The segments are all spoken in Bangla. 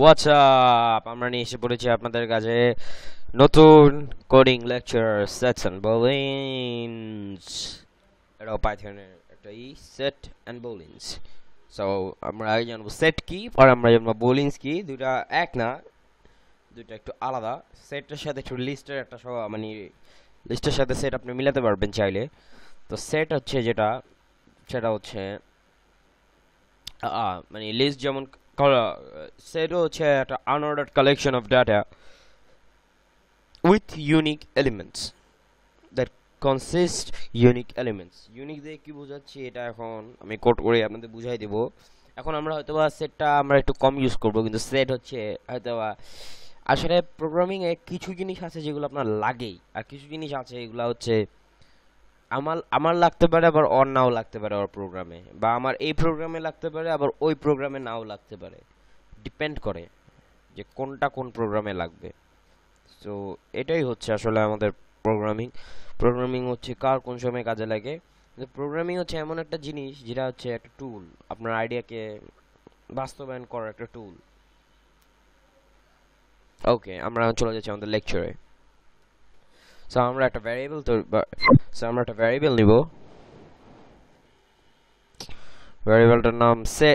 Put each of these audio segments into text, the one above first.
হোয়াটসঅ্যাপ আমরা নিয়ে এসে পড়েছি আপনাদের কাছে নতুন coding lecture sets and booleans এটাও পাইথনের একটা ই সেট অ্যান্ড বোলিংস সো আমরা আগে জানব সেট কি, পরে আমরা জানব বোলিংস কি। দুটা এক না দুটো একটু আলাদা। সেটের সাথে একটু লিস্টের একটা সব মানে লিস্টের সাথে সেট আপনি মিলাতে পারবেন চাইলে। তো সেট হচ্ছে যেটা, সেটা হচ্ছে মানে লিস্ট যেমন সেট হচ্ছে একটা unordered collection of data with unique elements that consist unique elements unique দিয়ে কি বোঝাচ্ছি এটা এখন? আমি কোড করে আপনাদের বুঝাই দেব। এখন আমরা হয়তোবা সেটটা আমরা একটু কম ইউজ করব, কিন্তু সেট হচ্ছে হয়তোবা, আসলে প্রোগ্রামিং এ কিছু জিনিস আছে যেগুলো আপনার লাগেই। আর কিছু জিনিস আছে, এগুলো হচ্ছে আমার আমার লাগতে পারে, আবার ওর নাও লাগতে পারে ওর প্রোগ্রামে বা আমার এই প্রোগ্রামে লাগতে পারে, আবার ওই প্রোগ্রামে নাও লাগতে পারে। ডিপেন্ড করে যে কোনটা কোন প্রোগ্রামে লাগবে। সো এটাই হচ্ছে আসলে আমাদের প্রোগ্রামিং প্রোগ্রামিং হচ্ছে কার কোন সময় কাজে লাগে। প্রোগ্রামিং হচ্ছে এমন একটা জিনিস, যেটা হচ্ছে একটা টুল আপনার আইডিয়াকে বাস্তবায়ন করার একটা টুল ওকে আমরা চলে যাচ্ছি আমাদের লেকচারে সো আমরা একটা ভ্যারিয়েবল তো সো আমরা একটা ভ্যারিয়েবল নিব ভ্যারিয়েবলটার নাম সে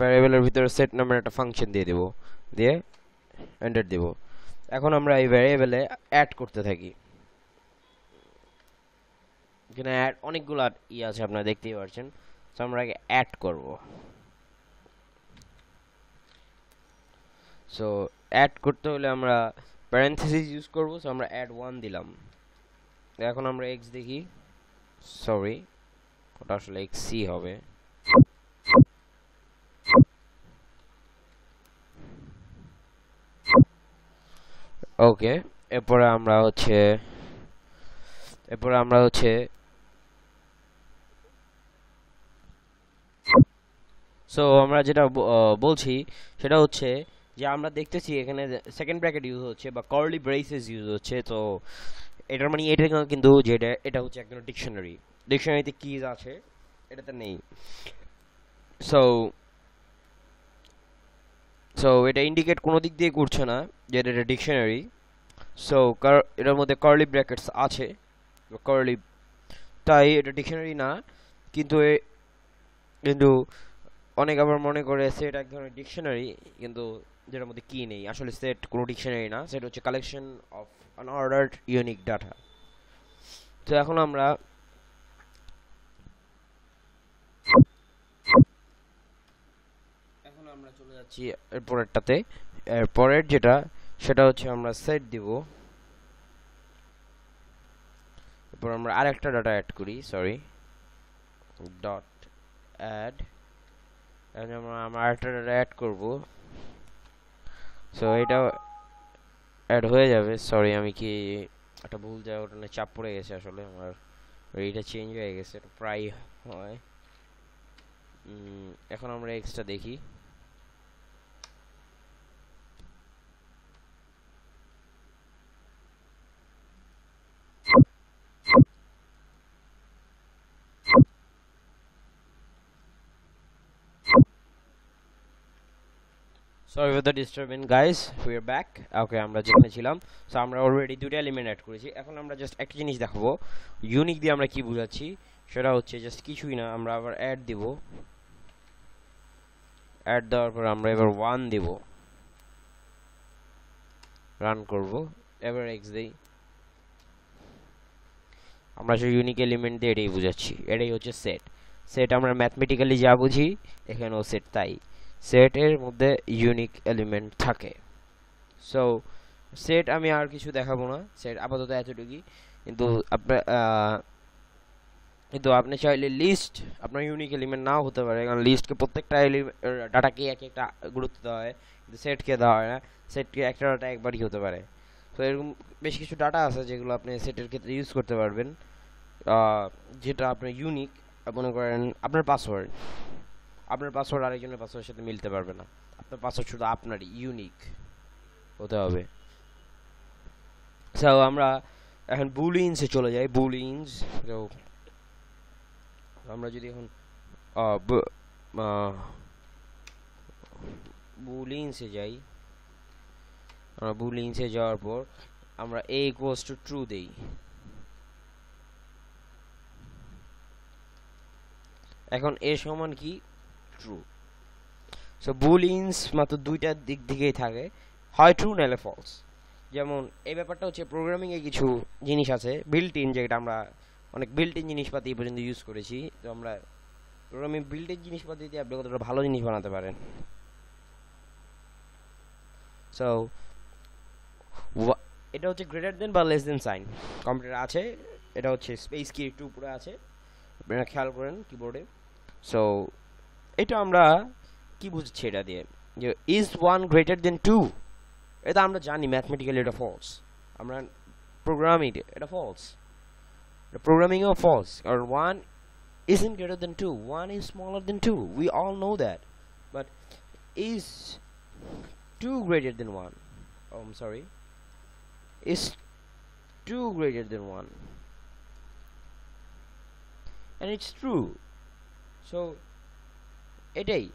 ভ্যারিয়েবলের ভিতরে সেট নামের একটা ফাংশন দিয়ে দেব। দিয়ে এন্টার দেব। এখন আমরা এই ভ্যারিয়েবলে অ্যাড করতে থাকি। এখানে অ্যাড অনেকগুলো ই আছে, আপনারা দেখতেই পাচ্ছেন সো আমরা আগে অ্যাড করব। সো অ্যাড করতে হলে আমরা প্যারেন্থেসিস ইউজ করব সো আমরা অ্যাড ওয়ান দিলাম। এখন আমরা এক্স দেখি। সরি ওটা আসলে এক্স সি হবে। ওকে এরপরে আমরা হচ্ছে, এরপরে আমরা হচ্ছে সো আমরা যেটা বলছি, সেটা হচ্ছে যে আমরা দেখতেছি এখানে সেকেন্ড ব্র্যাকেট ইউজ হচ্ছে বা কার্লি ব্রেসেস ইউজ হচ্ছে, তো এটার মানে এটা কিন্তু যেটা এটা হচ্ছে একদম ডিকশনারি ডিকশনারিতে কিজ আছে, এটাতে নেই। সো সো এটা ইন্ডিকেট কোনো দিক দিয়ে করছে না, যে এটা ডিকশনারি সো এটার মধ্যে কার্লি ব্র্যাকেটস আছে কার্লি তাই এটা ডিকশনারি না, কিন্তু এ- কিন্তু অনেক আবার মনে করে সেট এক ধরনের ডিকশনারি কিন্তু যেটার মধ্যে কি নেই? আসলে সেট কোনো ডিকশনারি না। সেট হচ্ছে collection of unordered unique data তো এখন আমরা এখন আমরা চলে যাচ্ছি এর পরেরটাতে। এর পরের যেটা, সেটা হচ্ছে আমরা সেট দিব। এরপর আমরা আরেকটা ডাটা অ্যাড করি সরি ডট অ্যাড আমরা আমরা আরেকটা ডাটা অ্যাড করব। সো এটা অ্যাড হয়ে যাবে। সরি আমি কি একটা ভুল যায় ওটা না চাপ পড়ে গেছে আসলে? আমার এইটা চেঞ্জ হয়ে গেছে প্রায় হয়। এখন আমরা এক্সট্রা দেখি। Sorry for the disturbance guys we are back okay আমরা যেখানে ছিলাম। সো আমরা অলরেডি দুটো এলিমেন্ট অ্যাড করেছি। এখন আমরা জাস্ট একটা জিনিস দেখাবো। ইউনিক দিয়ে আমরা কি বোঝাচ্ছি? সেটা হচ্ছে জাস্ট কিছুই না, আমরা আবার অ্যাড দিব। অ্যাড দেওয়ার পর আমরা এবার ওয়ান দিব। রান করব। এবার এক্স দেই। আমরা সেই ইউনিক এলিমেন্ট দিয়ে এটাই বোঝাচ্ছি। এটাই হচ্ছে সেট সেট আমরা ম্যাথমেটিক্যালি যা বুঝি, এখানেও সেট তাই। সেটের মধ্যে ইউনিক এলিমেন্ট থাকে। সো সেট আমি আর কিছু দেখাবো না। সেট আপাতত এতটুকুই। কিন্তু আপনার কিন্তু আপনি চাইলে লিস্ট আপনার ইউনিক এলিমেন্ট নাও হতে পারে। কারণ লিস্টকে প্রত্যেকটা ডাটাকে এক একটা গুরুত্ব দেওয়া হয়। কিন্তু সেটকে দেওয়া হয় না। সেটকে একটা ডাটা একবারই হতে পারে। তো এরকম বেশ কিছু ডাটা আছে যেগুলো আপনি সেটের ক্ষেত্রে ইউজ করতে পারবেন। যেটা আপনার ইউনিক মনে করেন আপনার পাসওয়ার্ড আপনার পাসওয়ার্ড আরেকজনের পাসওয়ার্ডের সাথে মিলতে পারবে না। আপনার পাসওয়ার্ড শুধু আপনার ইউনিক হতে হবে। সো আমরা এখন বুলিংসে চলে যাই বুলিংস তো আমরা যদি এখন বুলিংসে যাই, আমরা বুলিংসে যাওয়ার পর আমরা a ইকুয়ালস টু ট্রু দেই। এখন a সমান কি? ট্রু সো বুলিংস মাত্র দুইটা দিক দিকেই থাকে। হয় ট্রু নাহলে ফলস যেমন, এই ব্যাপারটা হচ্ছে প্রোগ্রামিংয়ে কিছু জিনিস আছে বিল্ট ইন যেটা আমরা অনেক বিল্ট ইন জিনিসপাতি এই পর্যন্ত ইউজ করেছি। তো আমরা প্রোগ্রামিং বিল্ট ইন জিনিসপাতি দিয়ে আপনি কতটা ভালো জিনিস বানাতে পারেন। সো এটা হচ্ছে গ্রেটার দেন বা লেস দেন সাইন কম্পিউটার আছে, এটা হচ্ছে স্পেস কি একটু উপরে আছে। আপনারা খেয়াল করেন কিবোর্ডে সো এটা আমরা কি বুঝছি এটা দিয়ে যে is one greater than two এটা আমরা জানি ম্যাথমেটিক্যালি এটা ফলস আমরা প্রোগ্রামিং এটা ফলস প্রোগ্রামিংও ফলস কারণ one isn't greater than 2 1 is smaller than 2 we all know that but is 2 greater than 1 oh i'm sorry is 2 greater than 1 and it's true so এটাই।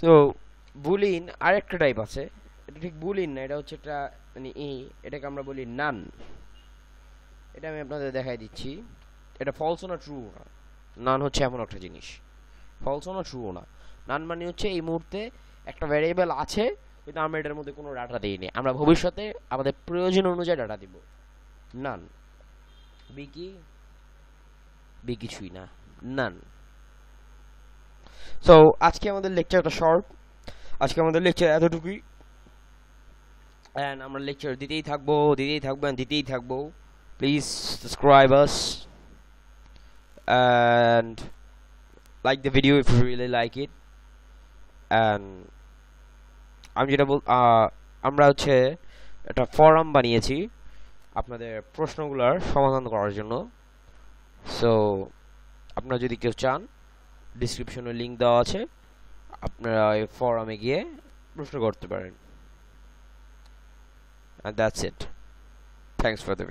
সো বুলিন আরেকটা টাইপ আছে। এটা ঠিক বুলিন না, এটা হচ্ছে একটা মানে ই, এটাকে আমরা বলি নান। এটা আমি আপনাদের দেখাই দিচ্ছি। এটা ফলসও না ট্রু না? নান হচ্ছে এমন একটা জিনিস। ফলসও না ট্রুও না? নান মানে হচ্ছে এই মুহূর্তে একটা ভ্যারিয়েবল আছে, কিন্তু আমরা এটার মধ্যে কোনো ডাটা দিইনি। আমরা ভবিষ্যতে আমাদের প্রয়োজন অনুযায়ী ডাটা দিব। নান। বি কি? বি কিছুই না। নান। সো আজকে আমাদের লেকচারটা শর্ট আজকে আমাদের লেকচার এতটুকুই। অ্যান্ড আমরা লেকচার দিতেই থাকব দিতেই থাকব, and দিতেই থাকব। Please subscribe us and like the video if you really like it and আমি যেটা বল আমরা হচ্ছে একটা ফরাম বানিয়েছি আপনাদের প্রশ্নগুলোর সমাধান করার জন্য। সো আপনারা যদি কেউ চান ডিসক্রিপশনে লিংক দেওয়া আছে। আপনারা এই ফরামে গিয়ে প্রশ্ন করতে পারেন। And that's it. Thanks for the